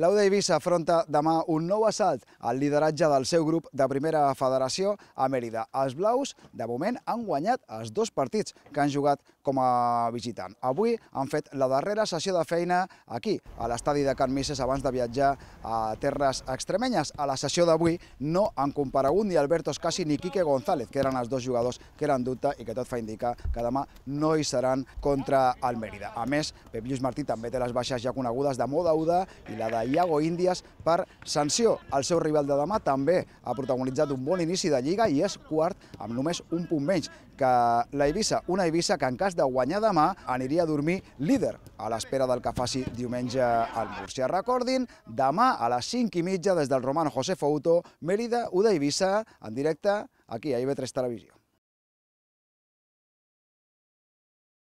L'Auda Eivissa afronta demà un nou assalt al lideratge del seu grup de primera federació a Mèrida. Els blaus, de moment, han guanyat els dos partits que han jugat com a visitant. Avui han fet la darrera sessió de feina aquí, a l'estadi de Can Misses, abans de viatjar a terres extremenyes. A la sessió d'avui no han comparegut ni Alberto Escasi ni Quique González, que eren els dos jugadors que eren dubte i que tot fa indicar que demà no hi seran contra el Mèrida. A més, Pep Lluís Martí també té les baixes ja conegudes de Moda Uda i la de Iago Índies per sanció. El seu rival de demà també ha protagonitzat un bon inici de Lliga i és quart amb només un punt menys que la Eivissa, una Eivissa que en cas de guanyar demà aniria a dormir líder a l'espera del que faci diumenge al Múrcia. Recordin, demà a les 5 i mitja des del Romano José Fouto, Mèrida, Uda Eivissa, en directe aquí a IB3 Televisió.